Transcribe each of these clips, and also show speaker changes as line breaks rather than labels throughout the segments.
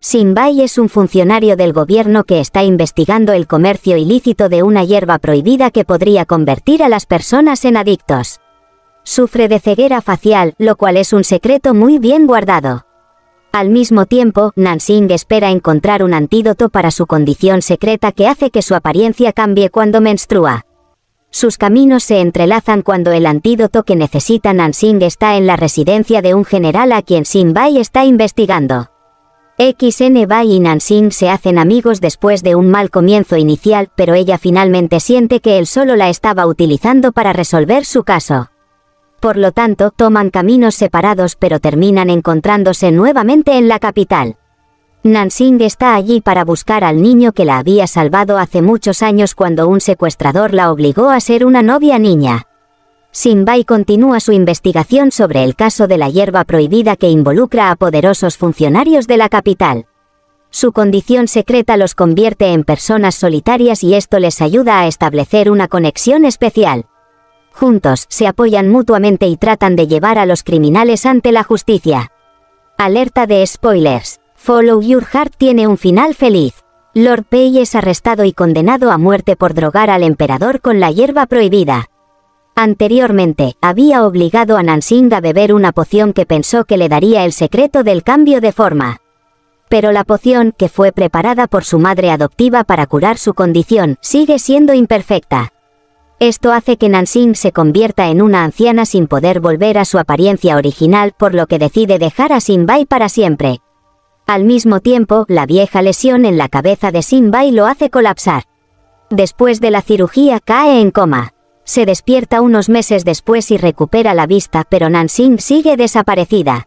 Sinbai es un funcionario del gobierno que está investigando el comercio ilícito de una hierba prohibida que podría convertir a las personas en adictos. Sufre de ceguera facial, lo cual es un secreto muy bien guardado. Al mismo tiempo, Nansing espera encontrar un antídoto para su condición secreta que hace que su apariencia cambie cuando menstrua. Sus caminos se entrelazan cuando el antídoto que necesita Nansing está en la residencia de un general a quien Sinbai está investigando. XN Bai y Nansing se hacen amigos después de un mal comienzo inicial, pero ella finalmente siente que él solo la estaba utilizando para resolver su caso. Por lo tanto, toman caminos separados pero terminan encontrándose nuevamente en la capital. Nansing está allí para buscar al niño que la había salvado hace muchos años cuando un secuestrador la obligó a ser una novia niña. Sinbai continúa su investigación sobre el caso de la hierba prohibida que involucra a poderosos funcionarios de la capital. Su condición secreta los convierte en personas solitarias y esto les ayuda a establecer una conexión especial. Juntos se apoyan mutuamente y tratan de llevar a los criminales ante la justicia. Alerta de spoilers. Follow Your Heart tiene un final feliz. Lord Pei es arrestado y condenado a muerte por drogar al emperador con la hierba prohibida. Anteriormente, había obligado a Nansing a beber una poción que pensó que le daría el secreto del cambio de forma. Pero la poción, que fue preparada por su madre adoptiva para curar su condición, sigue siendo imperfecta. Esto hace que Nansing se convierta en una anciana sin poder volver a su apariencia original, por lo que decide dejar a Sinbai para siempre. Al mismo tiempo, la vieja lesión en la cabeza de Sinbai lo hace colapsar. Después de la cirugía cae en coma se despierta unos meses después y recupera la vista, pero Nansing sigue desaparecida.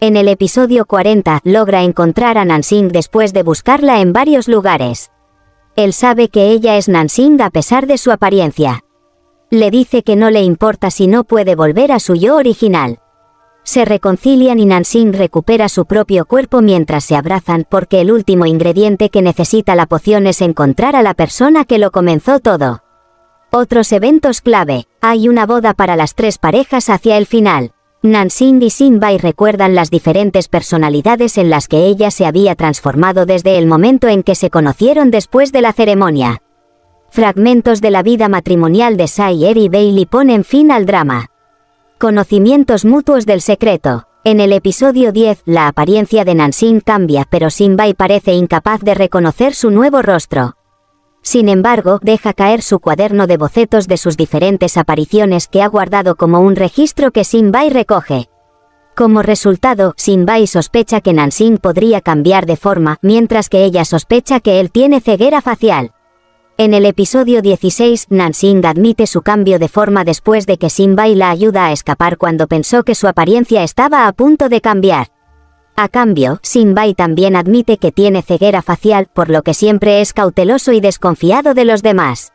En el episodio 40 logra encontrar a Nansing después de buscarla en varios lugares. Él sabe que ella es Nansing a pesar de su apariencia. Le dice que no le importa si no puede volver a su yo original. Se reconcilian y Nansing recupera su propio cuerpo mientras se abrazan porque el último ingrediente que necesita la poción es encontrar a la persona que lo comenzó todo. Otros eventos clave. Hay una boda para las tres parejas hacia el final. Nansing y Sinbai recuerdan las diferentes personalidades en las que ella se había transformado desde el momento en que se conocieron después de la ceremonia. Fragmentos de la vida matrimonial de Sayer y Bailey ponen fin al drama. Conocimientos mutuos del secreto. En el episodio 10, la apariencia de Nansing cambia, pero Sinbai parece incapaz de reconocer su nuevo rostro. Sin embargo, deja caer su cuaderno de bocetos de sus diferentes apariciones que ha guardado como un registro que Sinbai recoge. Como resultado, Sinbai sospecha que Nansing podría cambiar de forma, mientras que ella sospecha que él tiene ceguera facial. En el episodio 16, Nansing admite su cambio de forma después de que Sinbai la ayuda a escapar cuando pensó que su apariencia estaba a punto de cambiar. A cambio, Sinbai también admite que tiene ceguera facial, por lo que siempre es cauteloso y desconfiado de los demás.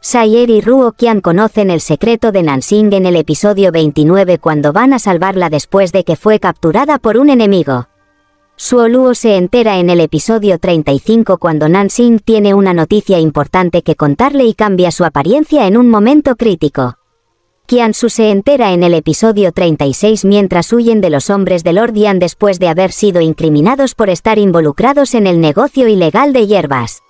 Sayer y Ruo Qian conocen el secreto de Nansing en el episodio 29 cuando van a salvarla después de que fue capturada por un enemigo. Suoluo se entera en el episodio 35 cuando Nansing tiene una noticia importante que contarle y cambia su apariencia en un momento crítico. Su se entera en el episodio 36 mientras huyen de los hombres de Lordian después de haber sido incriminados por estar involucrados en el negocio ilegal de hierbas.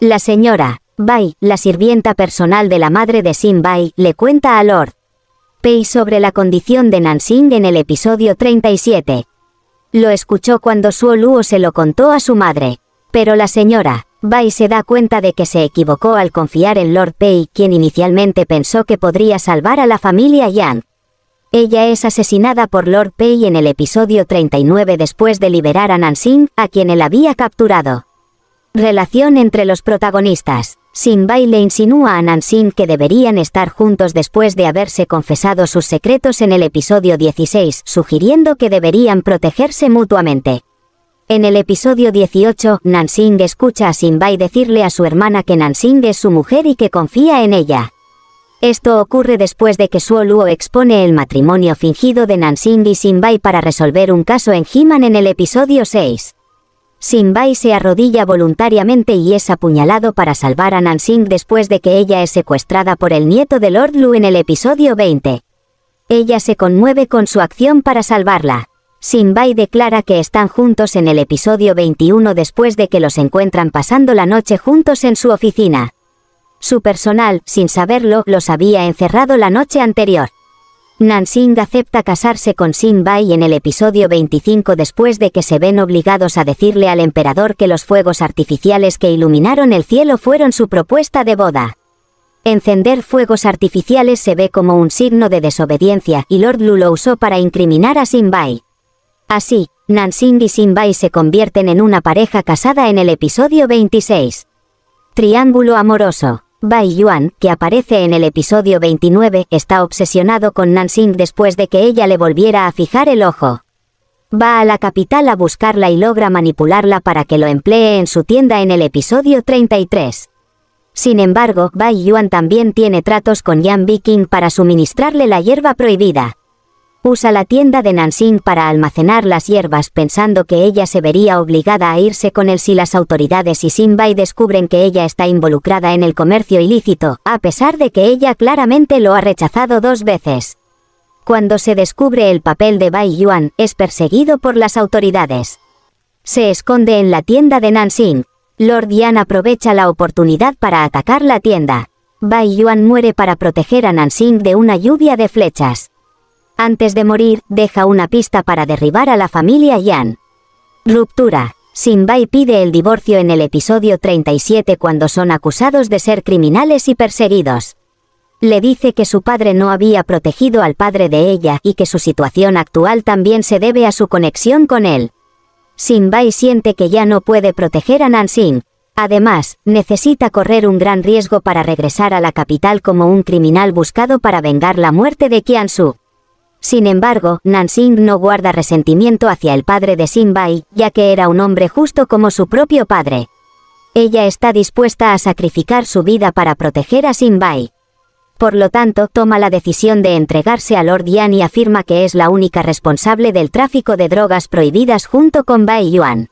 La señora, Bai, la sirvienta personal de la madre de Sin Bai, le cuenta a Lord Pei sobre la condición de Nansing en el episodio 37. Lo escuchó cuando Suo Luo se lo contó a su madre. Pero la señora, Bai se da cuenta de que se equivocó al confiar en Lord Pei, quien inicialmente pensó que podría salvar a la familia Yang. Ella es asesinada por Lord Pei en el episodio 39 después de liberar a Nansing, a quien él había capturado. Relación entre los protagonistas. Sin Bai le insinúa a Nansing que deberían estar juntos después de haberse confesado sus secretos en el episodio 16, sugiriendo que deberían protegerse mutuamente. En el episodio 18, Nansing escucha a Sinbai decirle a su hermana que Nansing es su mujer y que confía en ella. Esto ocurre después de que Suo Luo expone el matrimonio fingido de Nansing y Sinbai para resolver un caso en He-Man en el episodio 6. Sinbai se arrodilla voluntariamente y es apuñalado para salvar a Nansing después de que ella es secuestrada por el nieto de Lord Lu en el episodio 20. Ella se conmueve con su acción para salvarla. Sinbai declara que están juntos en el episodio 21 después de que los encuentran pasando la noche juntos en su oficina. Su personal, sin saberlo, los había encerrado la noche anterior. Nansing acepta casarse con Sinbai en el episodio 25 después de que se ven obligados a decirle al emperador que los fuegos artificiales que iluminaron el cielo fueron su propuesta de boda. Encender fuegos artificiales se ve como un signo de desobediencia y Lord Lu lo usó para incriminar a Sinbai. Así, Nansing y Sinbai se convierten en una pareja casada en el episodio 26. Triángulo amoroso. Bai Yuan, que aparece en el episodio 29, está obsesionado con Nansing después de que ella le volviera a fijar el ojo. Va a la capital a buscarla y logra manipularla para que lo emplee en su tienda en el episodio 33. Sin embargo, Bai Yuan también tiene tratos con Yan Viking para suministrarle la hierba prohibida. Usa la tienda de Nansing para almacenar las hierbas pensando que ella se vería obligada a irse con él si las autoridades y Sinbai descubren que ella está involucrada en el comercio ilícito, a pesar de que ella claramente lo ha rechazado dos veces. Cuando se descubre el papel de Bai Yuan, es perseguido por las autoridades. Se esconde en la tienda de Nansing. Lord Yan aprovecha la oportunidad para atacar la tienda. Bai Yuan muere para proteger a Nansing de una lluvia de flechas. Antes de morir, deja una pista para derribar a la familia Yan. Ruptura. Sinbai pide el divorcio en el episodio 37 cuando son acusados de ser criminales y perseguidos. Le dice que su padre no había protegido al padre de ella y que su situación actual también se debe a su conexión con él. Sinbai siente que ya no puede proteger a Nansing. Además, necesita correr un gran riesgo para regresar a la capital como un criminal buscado para vengar la muerte de Qiansu. Sin embargo, Nansing no guarda resentimiento hacia el padre de Sinbai, ya que era un hombre justo como su propio padre. Ella está dispuesta a sacrificar su vida para proteger a Sinbai. Por lo tanto, toma la decisión de entregarse a Lord Yan y afirma que es la única responsable del tráfico de drogas prohibidas junto con Bai Yuan.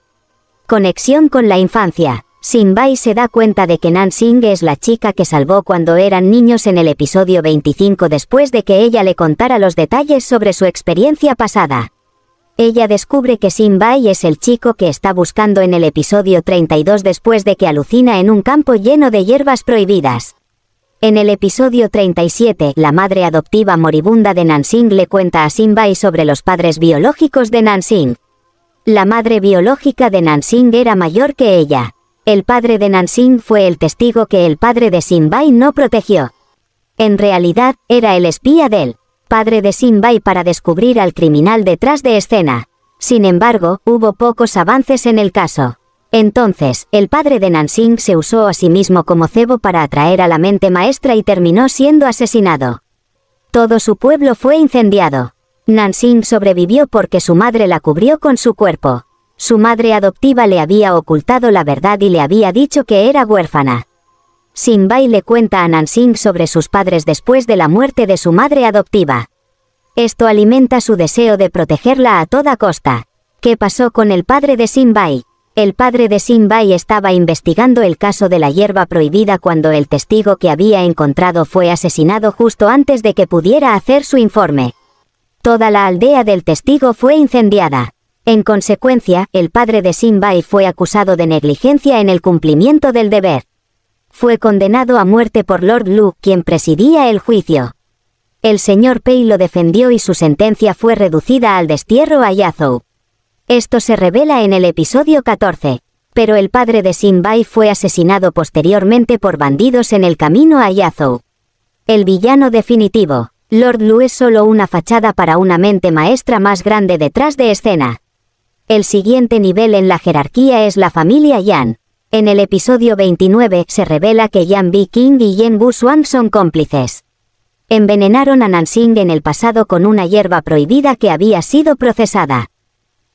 Conexión con la infancia. Sinbai se da cuenta de que Nansing es la chica que salvó cuando eran niños en el episodio 25 después de que ella le contara los detalles sobre su experiencia pasada. Ella descubre que Sinbai es el chico que está buscando en el episodio 32 después de que alucina en un campo lleno de hierbas prohibidas. En el episodio 37, la madre adoptiva moribunda de Nansing le cuenta a Sinbai sobre los padres biológicos de Nansing. La madre biológica de Nansing era mayor que ella. El padre de Nansing fue el testigo que el padre de Sinbai no protegió. En realidad, era el espía del padre de Sinbai para descubrir al criminal detrás de escena. Sin embargo, hubo pocos avances en el caso. Entonces, el padre de Nansing se usó a sí mismo como cebo para atraer a la mente maestra y terminó siendo asesinado. Todo su pueblo fue incendiado. Nansing sobrevivió porque su madre la cubrió con su cuerpo. Su madre adoptiva le había ocultado la verdad y le había dicho que era huérfana. Sinbai le cuenta a Nansing sobre sus padres después de la muerte de su madre adoptiva. Esto alimenta su deseo de protegerla a toda costa. ¿Qué pasó con el padre de Sinbai? El padre de Sinbai estaba investigando el caso de la hierba prohibida cuando el testigo que había encontrado fue asesinado justo antes de que pudiera hacer su informe. Toda la aldea del testigo fue incendiada. En consecuencia, el padre de Sinbai fue acusado de negligencia en el cumplimiento del deber. Fue condenado a muerte por Lord Lu, quien presidía el juicio. El señor Pei lo defendió y su sentencia fue reducida al destierro a Yazou. Esto se revela en el episodio 14. Pero el padre de Sinbai fue asesinado posteriormente por bandidos en el camino a Yazou. El villano definitivo. Lord Lu es solo una fachada para una mente maestra más grande detrás de escena. El siguiente nivel en la jerarquía es la familia Yan. En el episodio 29 se revela que Yan Bi King y Yen Wu Xuan son cómplices. Envenenaron a Nansing en el pasado con una hierba prohibida que había sido procesada.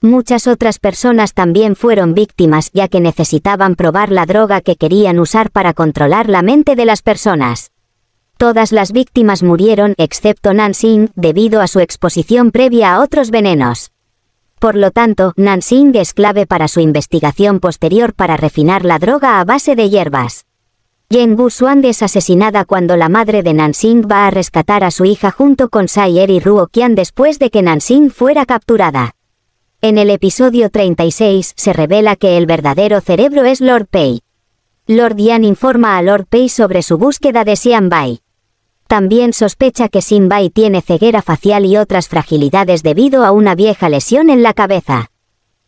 Muchas otras personas también fueron víctimas ya que necesitaban probar la droga que querían usar para controlar la mente de las personas. Todas las víctimas murieron excepto Nansing debido a su exposición previa a otros venenos. Por lo tanto, Nansing es clave para su investigación posterior para refinar la droga a base de hierbas. Yen Xuan es asesinada cuando la madre de Nansing va a rescatar a su hija junto con Sayer y Ruo Qian después de que Nansing fuera capturada. En el episodio 36 se revela que el verdadero cerebro es Lord Pei. Lord Yan informa a Lord Pei sobre su búsqueda de Xian Bai. También sospecha que Xin Bai tiene ceguera facial y otras fragilidades debido a una vieja lesión en la cabeza.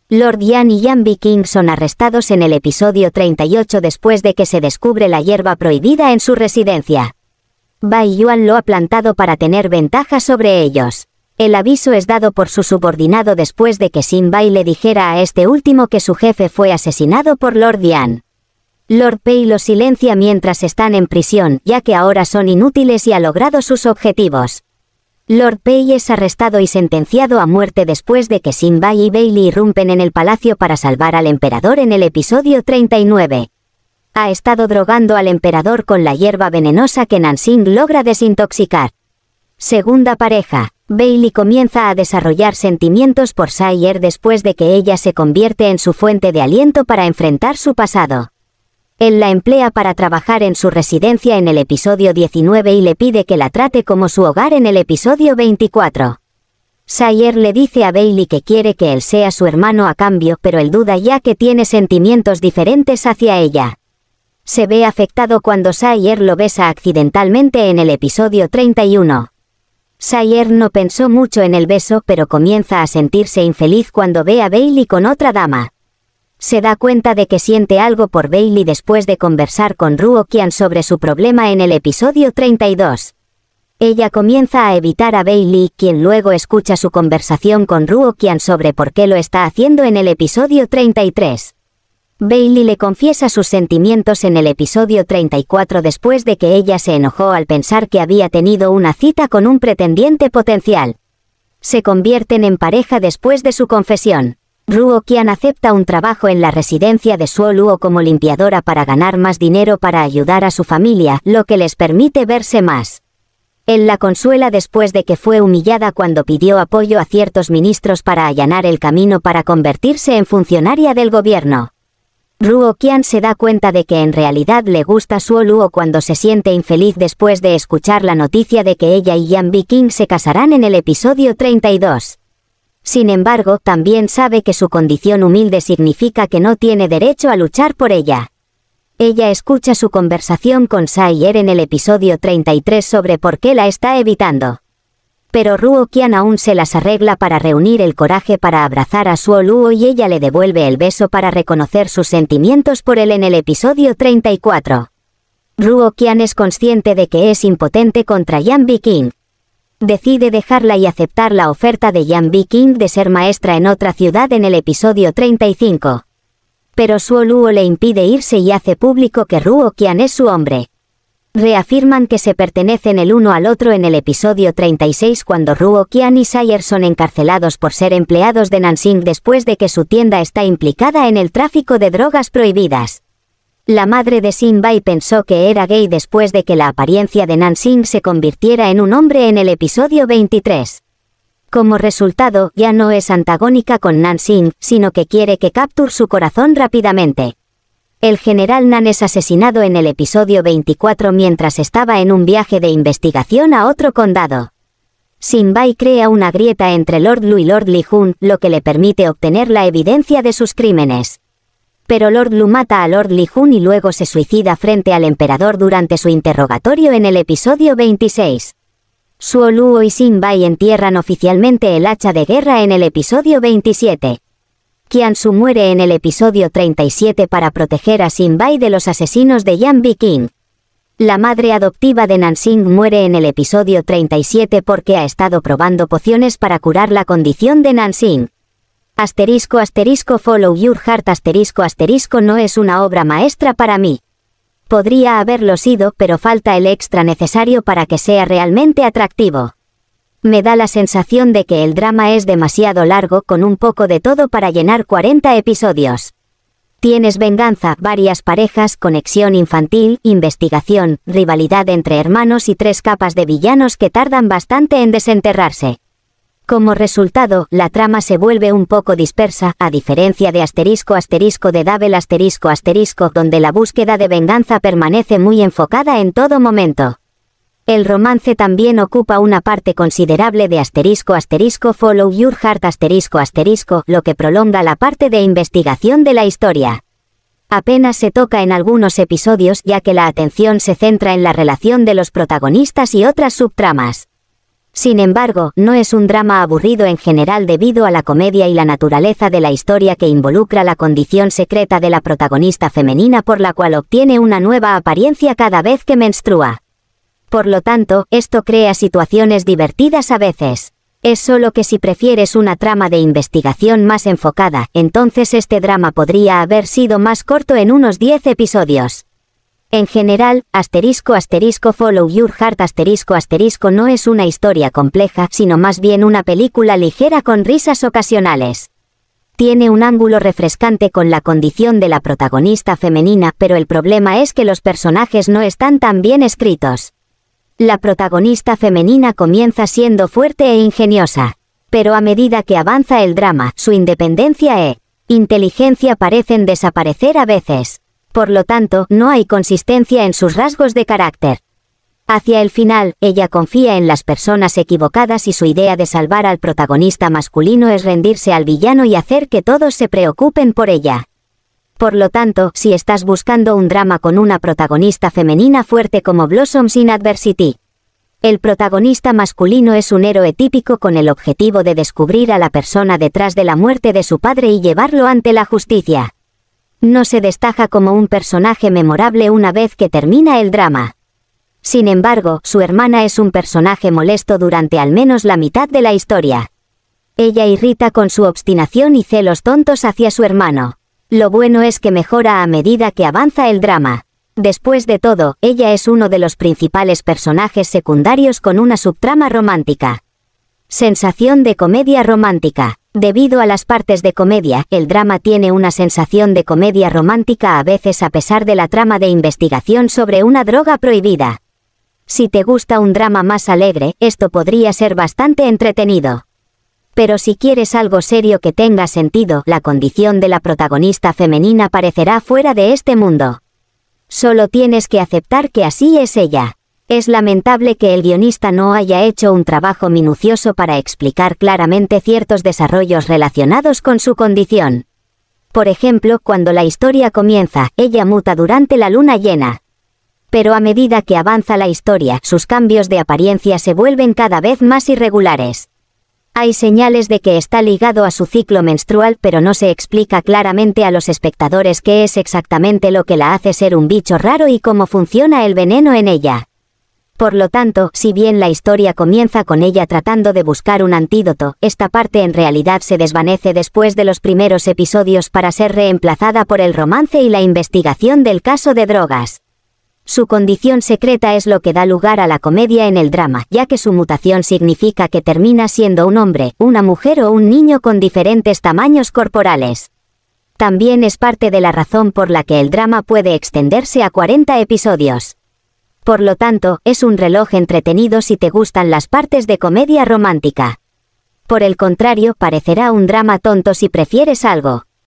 Lord Yan y Yan King son arrestados en el episodio 38 después de que se descubre la hierba prohibida en su residencia. Bai Yuan lo ha plantado para tener ventaja sobre ellos. El aviso es dado por su subordinado después de que Xin Bai le dijera a este último que su jefe fue asesinado por Lord Yan. Lord Pei lo silencia mientras están en prisión, ya que ahora son inútiles y ha logrado sus objetivos. Lord Pei es arrestado y sentenciado a muerte después de que Bai y Bailey irrumpen en el palacio para salvar al emperador en el episodio 39. Ha estado drogando al emperador con la hierba venenosa que Nansing logra desintoxicar. Segunda pareja. Bailey comienza a desarrollar sentimientos por Sayer después de que ella se convierte en su fuente de aliento para enfrentar su pasado. Él la emplea para trabajar en su residencia en el episodio 19 y le pide que la trate como su hogar en el episodio 24. Sayer le dice a Bailey que quiere que él sea su hermano a cambio, pero él duda ya que tiene sentimientos diferentes hacia ella. Se ve afectado cuando Sayer lo besa accidentalmente en el episodio 31. Sayer no pensó mucho en el beso, pero comienza a sentirse infeliz cuando ve a Bailey con otra dama. Se da cuenta de que siente algo por Bailey después de conversar con Ruo Kian sobre su problema en el episodio 32. Ella comienza a evitar a Bailey, quien luego escucha su conversación con Ruo Kian sobre por qué lo está haciendo en el episodio 33. Bailey le confiesa sus sentimientos en el episodio 34 después de que ella se enojó al pensar que había tenido una cita con un pretendiente potencial. Se convierten en pareja después de su confesión. Ruo Qian acepta un trabajo en la residencia de Suo Luo como limpiadora para ganar más dinero para ayudar a su familia, lo que les permite verse más. Él la consuela después de que fue humillada cuando pidió apoyo a ciertos ministros para allanar el camino para convertirse en funcionaria del gobierno. Ruo Qian se da cuenta de que en realidad le gusta Suo Luo cuando se siente infeliz después de escuchar la noticia de que ella y Yan King se casarán en el episodio 32. Sin embargo, también sabe que su condición humilde significa que no tiene derecho a luchar por ella. Ella escucha su conversación con Sayer en el episodio 33 sobre por qué la está evitando. Pero Ruo Qian aún se las arregla para reunir el coraje para abrazar a Suo Luo y ella le devuelve el beso para reconocer sus sentimientos por él en el episodio 34. Ruo es consciente de que es impotente contra Yan King, decide dejarla y aceptar la oferta de Yan King de ser maestra en otra ciudad en el episodio 35. Pero Suo Luo le impide irse y hace público que Ruo Qian es su hombre. Reafirman que se pertenecen el uno al otro en el episodio 36 cuando Ruo Qian y Sayer son encarcelados por ser empleados de Nansing después de que su tienda está implicada en el tráfico de drogas prohibidas. La madre de Xin Bai pensó que era gay después de que la apariencia de Nansing se convirtiera en un hombre en el episodio 23. Como resultado, ya no es antagónica con Nansing, sino que quiere que capture su corazón rápidamente. El general Nan es asesinado en el episodio 24 mientras estaba en un viaje de investigación a otro condado. Xin Bai crea una grieta entre Lord Lu y Lord Li Jun, lo que le permite obtener la evidencia de sus crímenes pero Lord Lu mata a Lord Li Jun y luego se suicida frente al emperador durante su interrogatorio en el episodio 26. Suo Luo y Xin Bai entierran oficialmente el hacha de guerra en el episodio 27. Qian Su muere en el episodio 37 para proteger a Xin Bai de los asesinos de Yan King. La madre adoptiva de Nansing muere en el episodio 37 porque ha estado probando pociones para curar la condición de Nansing. Asterisco asterisco follow your heart asterisco asterisco no es una obra maestra para mí. Podría haberlo sido, pero falta el extra necesario para que sea realmente atractivo. Me da la sensación de que el drama es demasiado largo con un poco de todo para llenar 40 episodios. Tienes venganza, varias parejas, conexión infantil, investigación, rivalidad entre hermanos y tres capas de villanos que tardan bastante en desenterrarse. Como resultado, la trama se vuelve un poco dispersa, a diferencia de asterisco asterisco de Double asterisco asterisco, donde la búsqueda de venganza permanece muy enfocada en todo momento. El romance también ocupa una parte considerable de asterisco asterisco follow your heart asterisco asterisco, lo que prolonga la parte de investigación de la historia. Apenas se toca en algunos episodios ya que la atención se centra en la relación de los protagonistas y otras subtramas. Sin embargo, no es un drama aburrido en general debido a la comedia y la naturaleza de la historia que involucra la condición secreta de la protagonista femenina por la cual obtiene una nueva apariencia cada vez que menstrua. Por lo tanto, esto crea situaciones divertidas a veces. Es solo que si prefieres una trama de investigación más enfocada, entonces este drama podría haber sido más corto en unos 10 episodios. En general, asterisco asterisco follow your heart asterisco asterisco no es una historia compleja, sino más bien una película ligera con risas ocasionales. Tiene un ángulo refrescante con la condición de la protagonista femenina, pero el problema es que los personajes no están tan bien escritos. La protagonista femenina comienza siendo fuerte e ingeniosa. Pero a medida que avanza el drama, su independencia e inteligencia parecen desaparecer a veces. Por lo tanto, no hay consistencia en sus rasgos de carácter. Hacia el final, ella confía en las personas equivocadas y su idea de salvar al protagonista masculino es rendirse al villano y hacer que todos se preocupen por ella. Por lo tanto, si estás buscando un drama con una protagonista femenina fuerte como Blossoms in Adversity, el protagonista masculino es un héroe típico con el objetivo de descubrir a la persona detrás de la muerte de su padre y llevarlo ante la justicia. No se destaca como un personaje memorable una vez que termina el drama. Sin embargo, su hermana es un personaje molesto durante al menos la mitad de la historia. Ella irrita con su obstinación y celos tontos hacia su hermano. Lo bueno es que mejora a medida que avanza el drama. Después de todo, ella es uno de los principales personajes secundarios con una subtrama romántica. Sensación de comedia romántica. Debido a las partes de comedia, el drama tiene una sensación de comedia romántica a veces a pesar de la trama de investigación sobre una droga prohibida. Si te gusta un drama más alegre, esto podría ser bastante entretenido. Pero si quieres algo serio que tenga sentido, la condición de la protagonista femenina parecerá fuera de este mundo. Solo tienes que aceptar que así es ella. Es lamentable que el guionista no haya hecho un trabajo minucioso para explicar claramente ciertos desarrollos relacionados con su condición. Por ejemplo, cuando la historia comienza, ella muta durante la luna llena. Pero a medida que avanza la historia, sus cambios de apariencia se vuelven cada vez más irregulares. Hay señales de que está ligado a su ciclo menstrual pero no se explica claramente a los espectadores qué es exactamente lo que la hace ser un bicho raro y cómo funciona el veneno en ella. Por lo tanto, si bien la historia comienza con ella tratando de buscar un antídoto, esta parte en realidad se desvanece después de los primeros episodios para ser reemplazada por el romance y la investigación del caso de drogas. Su condición secreta es lo que da lugar a la comedia en el drama, ya que su mutación significa que termina siendo un hombre, una mujer o un niño con diferentes tamaños corporales. También es parte de la razón por la que el drama puede extenderse a 40 episodios. Por lo tanto, es un reloj entretenido si te gustan las partes de comedia romántica. Por el contrario, parecerá un drama tonto si prefieres algo